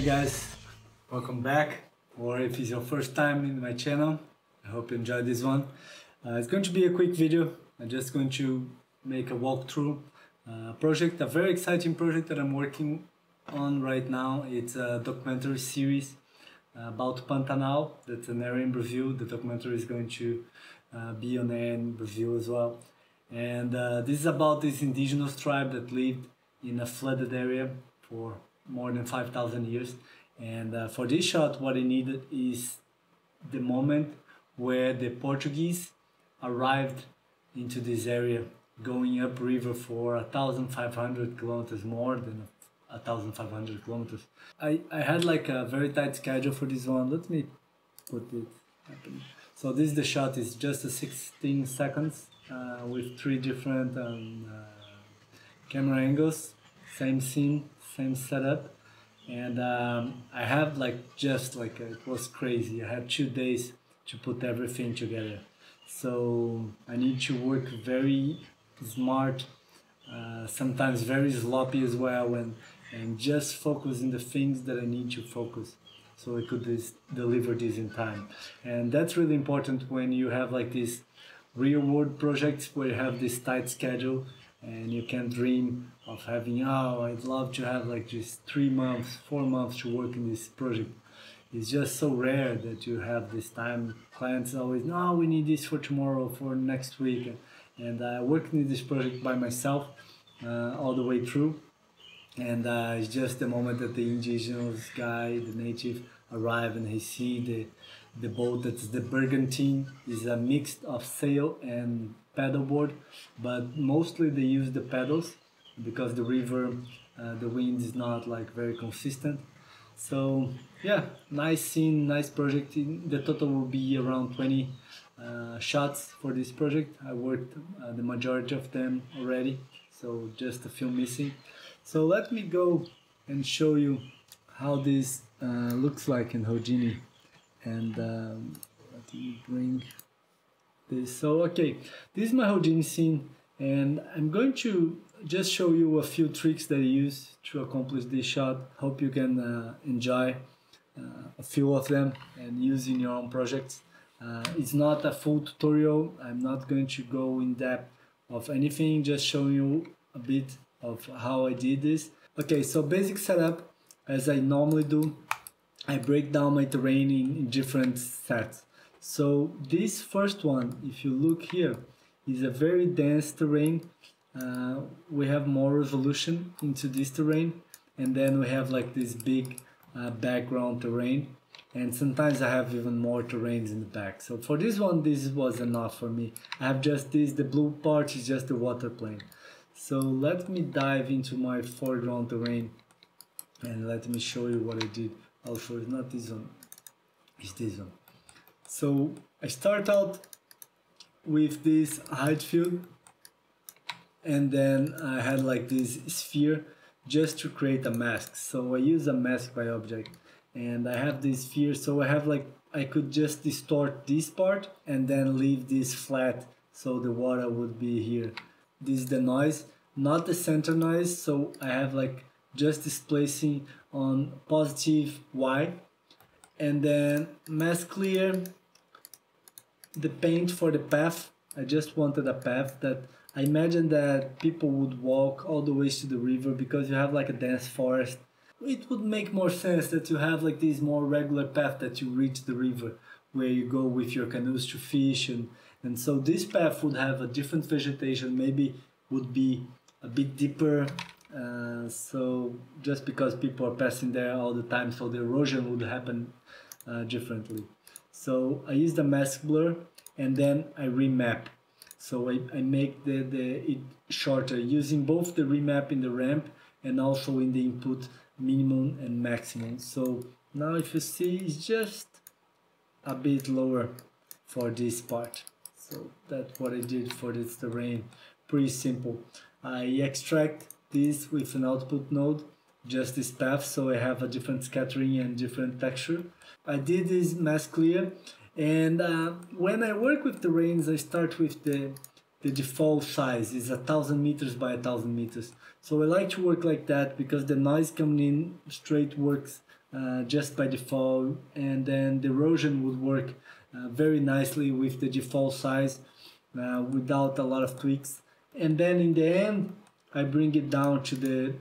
Hey guys, welcome back. Or if it's your first time in my channel, I hope you enjoyed this one. Uh, it's going to be a quick video. I'm just going to make a walkthrough uh, project, a very exciting project that I'm working on right now. It's a documentary series about Pantanal. That's an area in Brazil. The documentary is going to uh, be on air in Brazil as well. And uh, this is about this indigenous tribe that lived in a flooded area for more than 5,000 years. And uh, for this shot, what I needed is the moment where the Portuguese arrived into this area, going upriver for 1,500 kilometers more than 1,500 kilometers. I, I had like a very tight schedule for this one. Let me put it. So this is the shot is just a 16 seconds uh, with three different um, uh, camera angles, same scene, same setup. And um, I have like just like it was crazy. I had two days to put everything together. So I need to work very smart, uh, sometimes very sloppy as well, and and just focus in the things that I need to focus so I could dis- deliver this in time. And that's really important when you have like these real world projects where you have this tight schedule and you can dream of having oh I'd love to have like just three months, four months to work in this project. It's just so rare that you have this time. Clients always no we need this for tomorrow, for next week, and I working in this project by myself uh, all the way through and uh, it's just the moment that the indigenous guy, the native, arrive and he see the the boat that's the Bergantim is a mix of sail and paddleboard, but mostly they use the paddles because the river, uh, the wind is not like very consistent. So yeah, nice scene, nice project. The total will be around 20 uh, shots for this project. I worked uh, the majority of them already, so just a few missing. So let me go and show you how this uh, looks like in Houdini. And um, let me bring this. So okay, this is my Houdini scene and I'm going to just show you a few tricks that I use to accomplish this shot. Hope you can uh, enjoy uh, a few of them and use in your own projects. Uh, it's not a full tutorial. I'm not going to go in depth of anything, just showing you a bit of how I did this. Okay, so basic setup, as I normally do, I break down my terrain in, in different sets. So this first one, if you look here, is a very dense terrain. Uh, we have more resolution into this terrain and then we have like this big uh, background terrain and sometimes I have even more terrains in the back. So for this one, this was enough for me. I have just this, the blue part is just the water plane. So let me dive into my foreground terrain and let me show you what I did. Show you, not this one, it's this one. So I start out with this height field and then I had like this sphere just to create a mask. So I use a mask by object and I have this sphere so I have like I could just distort this part and then leave this flat so the water would be here this is the noise not the center noise so I have like just displacing on positive Y and then mask clear the paint for the path. I just wanted a path that I imagine that people would walk all the way to the river because you have like a dense forest. It would make more sense that you have like this more regular path that you reach the river where you go with your canoes to fish and and so this path would have a different vegetation maybe would be a bit deeper uh, so just because people are passing there all the time so the erosion would happen uh, differently so I use the mask blur and then I remap. So I, I make the, the it shorter using both the remap in the ramp and also in the input minimum and maximum. So now if you see it's just a bit lower for this part. So that's what I did for this terrain pretty simple. I extract this with an output node just this path so I have a different scattering and different texture. I did this mask clear and uh, when I work with terrains I start with the the default size. Is a thousand meters by a thousand meters. So I like to work like that because the noise coming in straight works uh, just by default and then the erosion would work uh, very nicely with the default size uh, without a lot of tweaks. And then in the end I bring it down to the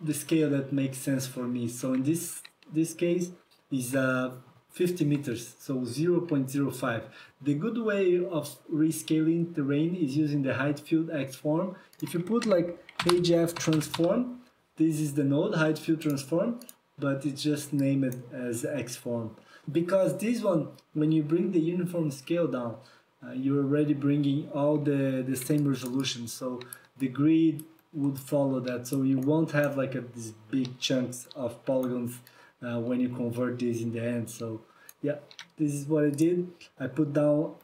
the scale that makes sense for me so in this this case is uh, 50 meters so 0.05 the good way of rescaling terrain is using the height field x form if you put like hf transform this is the node height field transform but it's just named as X form. Because this one, when you bring the uniform scale down, uh, you're already bringing all the, the same resolution. So the grid would follow that. So you won't have like a, these big chunks of polygons uh, when you convert this in the end. So yeah, this is what I did. I put down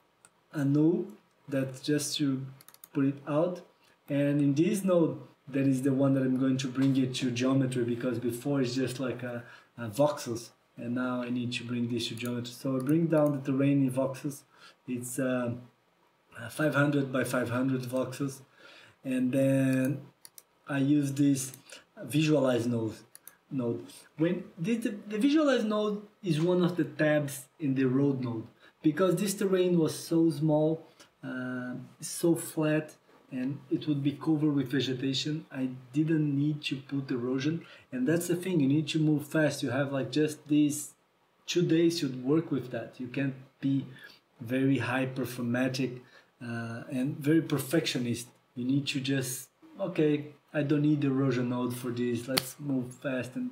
a null that's just to put it out. And in this node, that is the one that I'm going to bring it to geometry because before it's just like a, a voxels and now I need to bring this to geometry. So I bring down the terrain in voxels. It's um, 500 by 500 voxels and then I use this visualize node. node. When the, the, the visualize node is one of the tabs in the erode node because this terrain was so small, uh, so flat, and it would be covered with vegetation. I didn't need to put erosion, and that's the thing. You need to move fast. You have like just these two days You'd work with that. You can't be very performatic uh, and very perfectionist. You need to just okay. I don't need the erosion node for this. Let's move fast, and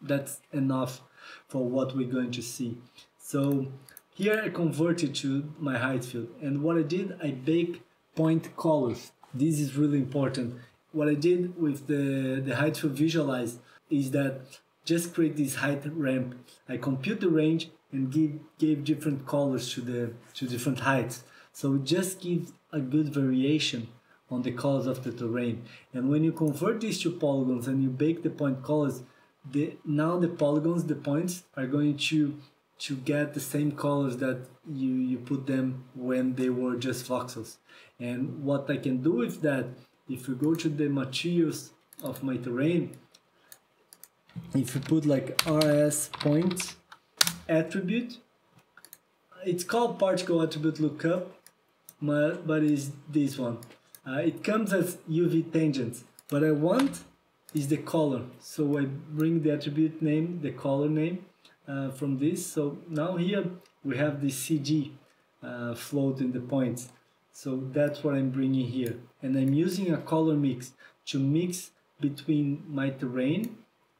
that's enough for what we're going to see. So here I converted to my height field, and what I did, I bake point colors this is really important. What I did with the, the height field visualize is that just create this height ramp. I compute the range and give gave different colors to the to different heights. So it just gives a good variation on the colors of the terrain. And when you convert these to polygons and you bake the point colors, the now the polygons, the points are going to to get the same colors that you, you put them when they were just voxels. And what I can do is that if you go to the materials of my terrain, if you put like rs point attribute, it's called particle attribute lookup, but it's this one. Uh, it comes as UV tangents. What I want is the color. So I bring the attribute name, the color name, uh, from this. So now here we have the Cd uh, float in the points. So that's what I'm bringing here. And I'm using a color mix to mix between my terrain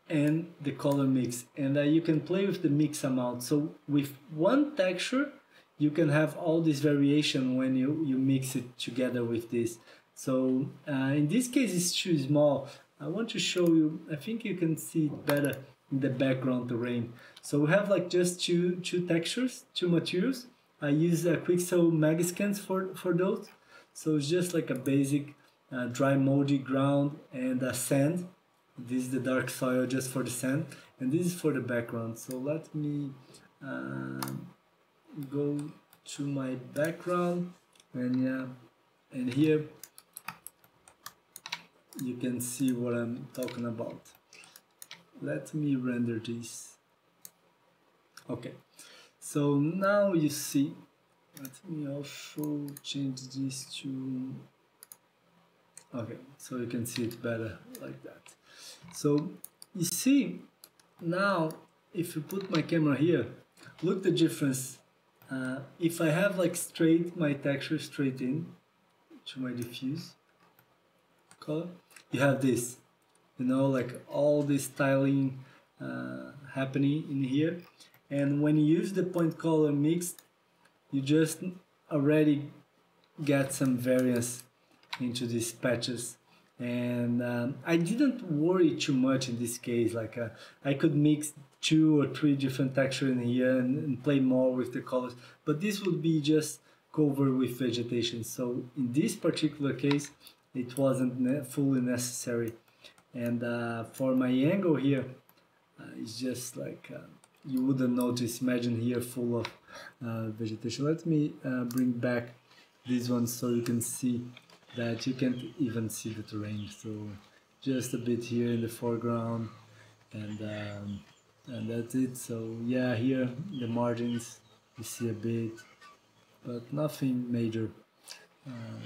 and the color mix. And uh, you can play with the mix amount. So with one texture, you can have all this variation when you, you mix it together with this. So uh, in this case, it's too small. I want to show you, I think you can see it better in the background terrain. So we have like just two, two textures, two materials. I use a Quixel Megascans for, for those. So it's just like a basic uh, dry moldy ground and a sand. This is the dark soil just for the sand. And this is for the background. So let me uh, go to my background and yeah, and here you can see what I'm talking about. Let me render this. Okay so now you see let me also change this to okay so you can see it better like that. So you see now if you put my camera here look the difference uh, if I have like straight my texture straight in to my diffuse color you have this you know like all this tiling uh, happening in here. And when you use the point color mix you just already get some variance into these patches. And um, I didn't worry too much in this case like uh, I could mix two or three different textures in here and, and, play more with the colors. But this would be just covered with vegetation. So in this particular case it wasn't ne fully necessary. And uh, for my angle here uh, it's just like uh, you wouldn't notice. Imagine here full of uh, vegetation. Let me uh, bring back this one so you can see that you can't even see the terrain. So just a bit here in the foreground and um, and that's it. So yeah here the margins you see a bit but nothing major um,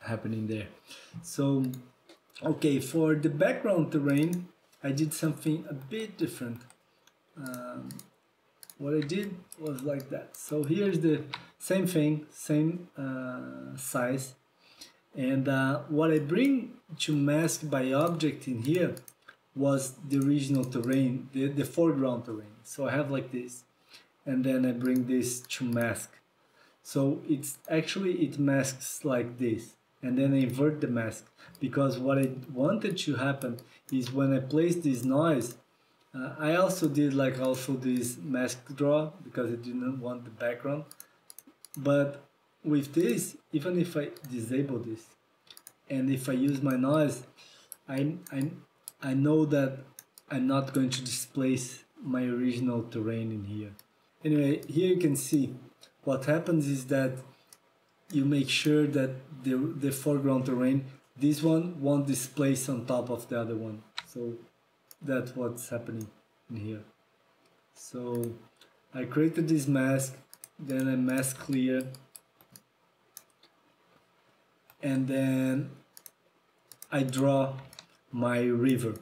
happening there. So okay for the background terrain I did something a bit different. Um, what I did was like that. So here's the same thing same uh, size. And uh, what I bring to mask by object in here was the original terrain, the, the foreground terrain. So I have like this, and then I bring this to mask. So it's actually, it masks like this, and then I invert the mask, because what I wanted to happen is when I place this noise, uh, I also did like also this mask draw, because I didn't want the background, but with this, even if I disable this, and if I use my noise, I'm, I, I know that I'm not going to displace my original terrain in here. Anyway, here you can see what happens is that you make sure that the, the foreground terrain, this one won't displace on top of the other one. So that's what's happening in here. So I created this mask, then I mask clear, and then I draw my river.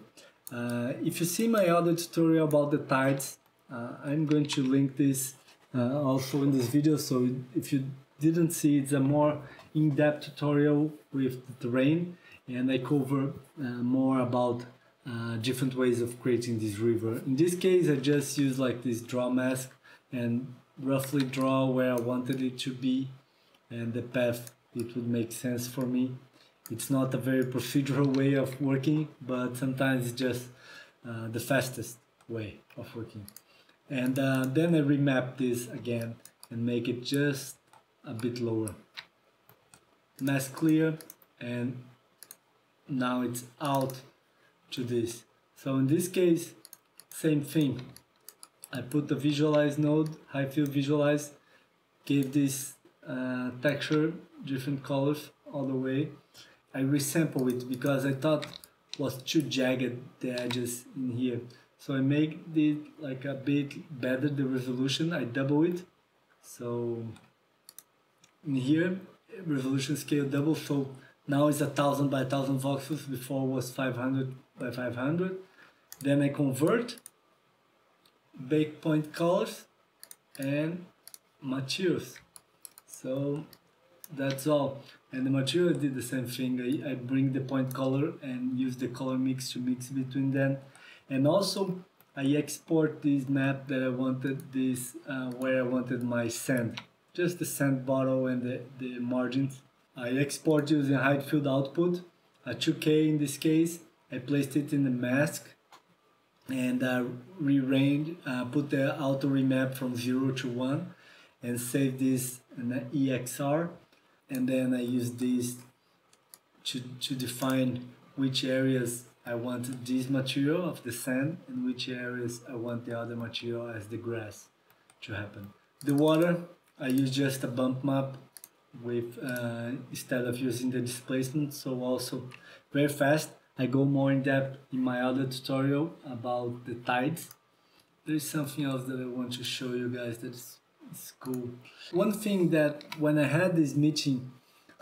Uh, if you see my other tutorial about the tides, uh, I'm going to link this uh, also in this video. So if you didn't see, it's a more in-depth tutorial with the terrain and I cover uh, more about uh, different ways of creating this river. In this case, I just use like this draw mask and roughly draw where I wanted it to be and the path it would make sense for me it's not a very procedural way of working, but sometimes it's just uh, the fastest way of working. And uh, then I remap this again and make it just a bit lower. Mask clear and now it's out to this. So in this case, same thing. I put the visualize node, height field visualize, gave this uh, texture different colors all the way I resample it because I thought was too jagged the edges in here. So I make it like a bit better the resolution. I double it. So in here resolution scale double. So now it's a thousand by a thousand voxels. Before was 500 by 500. Then I convert bake point colors and materials. So that's all. And the material did the same thing. I, I bring the point color and use the color mix to mix between them. And also I export this map that I wanted this uh, where I wanted my sand just the sand bottle and the, the margins. I export using height field output a 2k in this case. I placed it in the mask and uh, rearrange uh, put the auto remap from 0 to 1 and save this in the EXR and then I use this to, to define which areas I want this material of the sand and which areas I want the other material as the grass to happen. The water, I use just a bump map with uh, instead of using the displacement so also very fast I go more in depth in my other tutorial about the tides there's something else that I want to show you guys that's it's cool. One thing that when I had this meeting,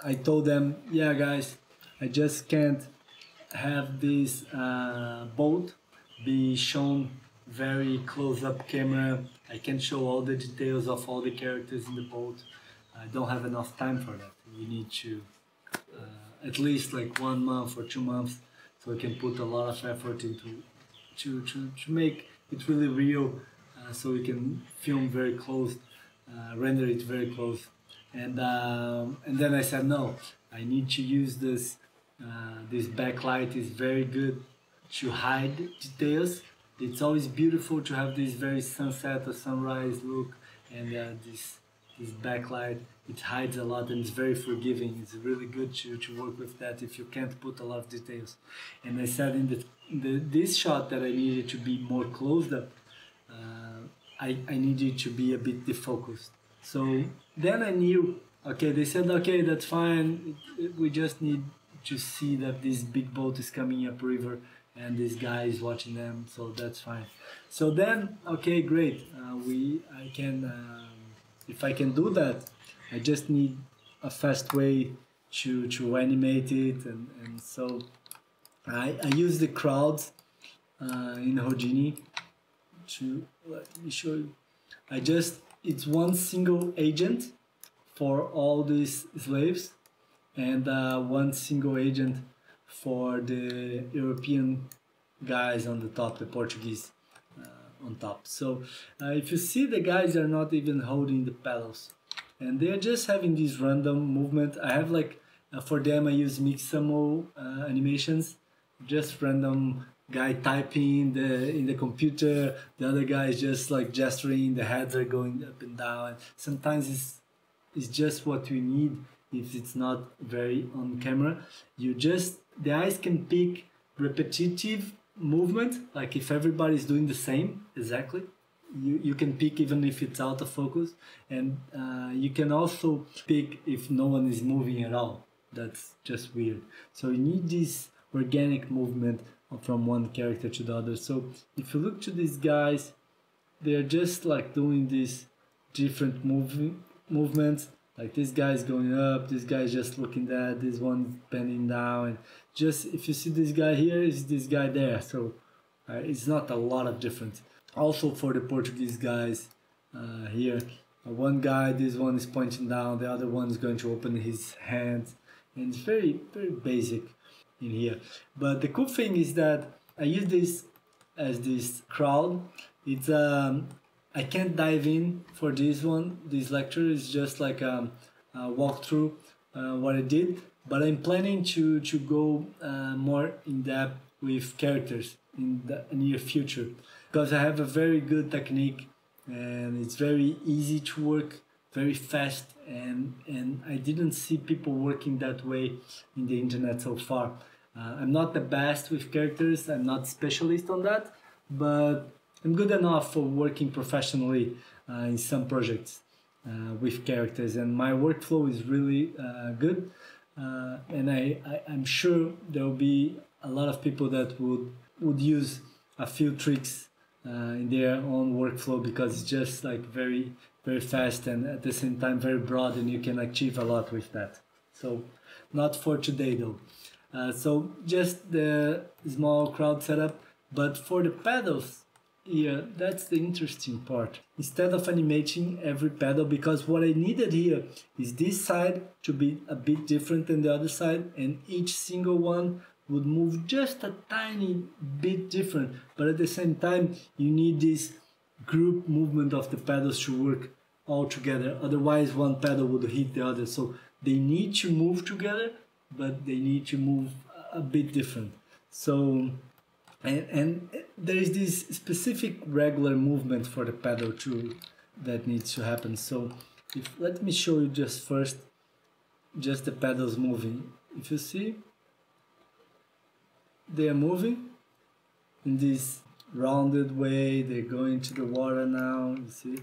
I told them, yeah, guys, I just can't have this uh, boat be shown very close up camera. I can't show all the details of all the characters in the boat. I don't have enough time for that. We need to uh, at least like one month or two months so I can put a lot of effort into to, to, to make it really real uh, so we can film very close uh, render it very close. And um, and then I said no, I need to use this. Uh, this backlight is very good to hide details. It's always beautiful to have this very sunset or sunrise look, and uh, this this backlight it hides a lot and it's very forgiving. It's really good to, to work with that if you can't put a lot of details. And I said in the, the this shot that I needed to be more closed up. I, I needed to be a bit defocused. So then I knew, okay, they said, okay, that's fine. We just need to see that this big boat is coming up river and this guy is watching them so that's fine so then okay great uh, we I can um, if I can do that I just need a fast way to to animate it and, and so I, I use the crowds uh, in Houdini to let me show you I just it's one single agent for all these slaves and uh, one single agent for the European guys on the top, the Portuguese uh, on top. So uh, if you see the guys are not even holding the pedals and they're just having this random movement. I have like, uh, for them I use Mixamo uh, animations, just random guy typing in the in the computer. The other guy is just like gesturing. The heads are going up and down. Sometimes it's it's just what we need if it's not very on camera. You just the eyes can pick repetitive movement like if everybody's doing the same exactly. You, you can pick even if it's out of focus. And uh, you can also pick if no one is moving at all. That's just weird. So you need this organic movement from one character to the other. So if you look to these guys they're just like doing these different moving movements. Like this guy's going up this guy's just looking that this one bending down. And just if you see this guy here is this guy there. So uh, it's not a lot of difference. Also for the portuguese guys uh, here uh, one guy this one is pointing down the other one is going to open his hands. And it's very very basic in here. But the cool thing is that i use this as this crowd. It's um I can't dive in for this one. This lecture is just like a, a walkthrough uh, what I did, but I'm planning to to go uh, more in depth with characters in the near future. Because I have a very good technique and it's very easy to work, very fast, and and I didn't see people working that way in the internet so far. Uh, I'm not the best with characters. I'm not specialist on that, but I'm good enough for working professionally uh, in some projects uh, with characters, and my workflow is really uh, good. Uh, and I, I, am sure there will be a lot of people that would would use a few tricks uh, in their own workflow because it's just like very very fast and at the same time very broad, and you can achieve a lot with that. So, not for today though. Uh, so just the small crowd setup, but for the pedals yeah, that's the interesting part. Instead of animating every pedal, because what I needed here is this side to be a bit different than the other side, and each single one would move just a tiny bit different. But at the same time, you need this group movement of the pedals to work all together. Otherwise, one pedal would hit the other. So they need to move together, but they need to move a bit different. So and, and there is this specific regular movement for the pedal too that needs to happen so if let me show you just first just the pedals moving if you see they are moving in this rounded way they're going to the water now you see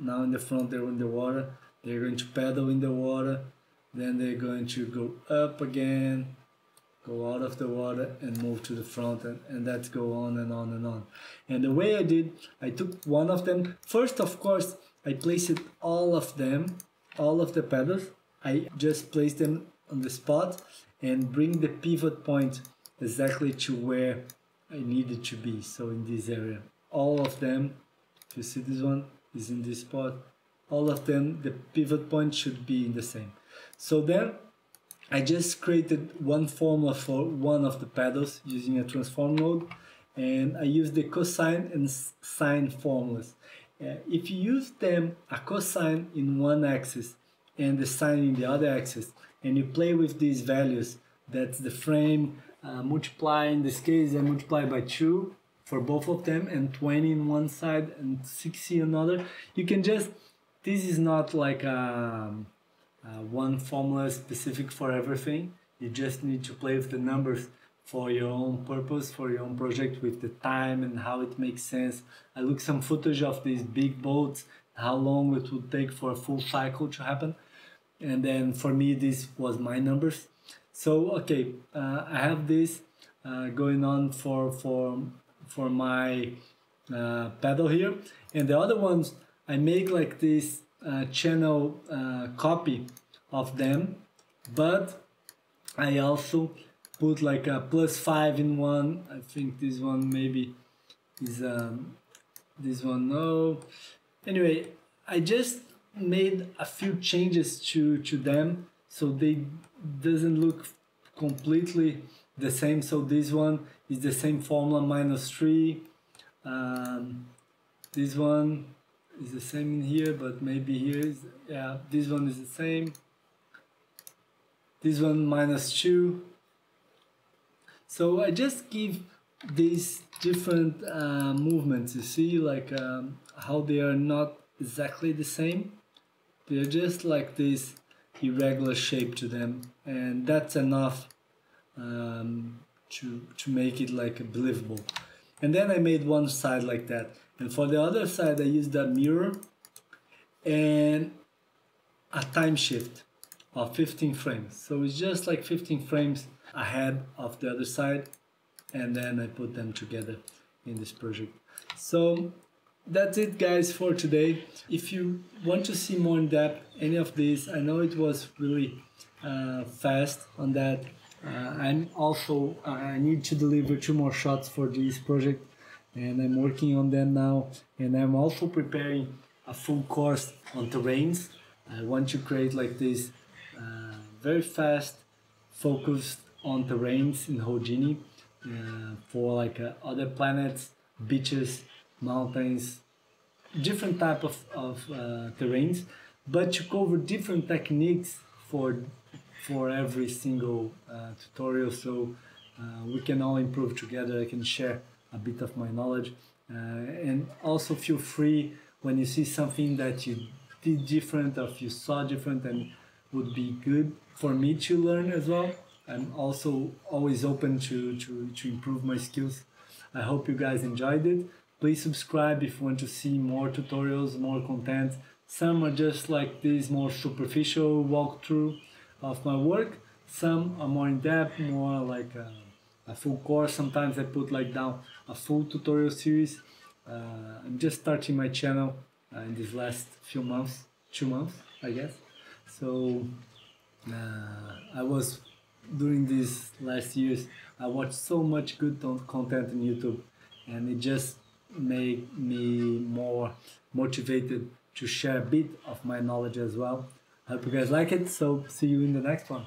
now in the front they're in the water. They're going to pedal in the water. Then they're going to go up again go out of the water and move to the front and, and that's go on and on and on. And the way i did i took one of them. First of course i placed all of them all of the pedals. I just placed them on the spot and bring the pivot point exactly to where i needed to be so in this area. All of them if you see this one is in this spot all of them the pivot point should be in the same so then I just created one formula for one of the pedals using a transform node and I use the cosine and sine formulas. Uh, if you use them, a cosine in one axis and the sine in the other axis, and you play with these values, that's the frame, uh, multiply, in this case I multiply by 2 for both of them, and 20 in one side and 60 another, you can just, this is not like a, um, uh, one formula specific for everything. You just need to play with the numbers for your own purpose, for your own project, with the time and how it makes sense. I look some footage of these big boats, how long it would take for a full cycle to happen, and then for me this was my numbers. So okay, uh, I have this. uh, going on for for for my uh, pedal here. And the other ones I make like this uh, channel uh, copy of them. But I also put like a plus five in one. I think this one maybe is um, this one no. Anyway I just made a few changes to to them so they doesn't look completely the same so this one is the same formula minus 3 um, this one is the same in here but maybe here is yeah this one is the same. This one minus 2 so I just give these different uh, movements you see like um, how they are not exactly the same. They're just like this irregular shape to them and that's enough um, to to make it like believable. And then I made one side like that. And for the other side I used a mirror and a time shift of 15 frames. So it's just like 15 frames ahead of the other side and then I put them together in this project. So that's it guys for today. If you want to see more in depth any of these i know it was really uh, fast on that i'm also uh, i need to deliver two more shots for this project and i'm working on them now and i'm also preparing a full course on terrains. I want to create like this uh, very fast focused on terrains in Houdini uh, for like uh, other planets beaches mountains, different type of, of uh, terrains, but to cover different techniques for for every single uh, tutorial. So uh, we can all improve together. I can share a bit of my knowledge, uh, and also feel free when you see something that you did different or if you saw different and would be good for me to learn as well. I'm also always open to, to, to improve my skills. I hope you guys enjoyed it. Please subscribe if you want to see more tutorials, more content. Some are just like this more superficial walkthrough of my work. Some are more in depth, more like a, a full course. Sometimes I put like down a full tutorial series. Uh, I'm just starting my channel uh, in these last few months, two months, I guess. So uh, I was during these last years, I watched so much good content on YouTube, and it just made me more motivated to share a bit of my knowledge as well. Hope you guys like it. So see you in the next one.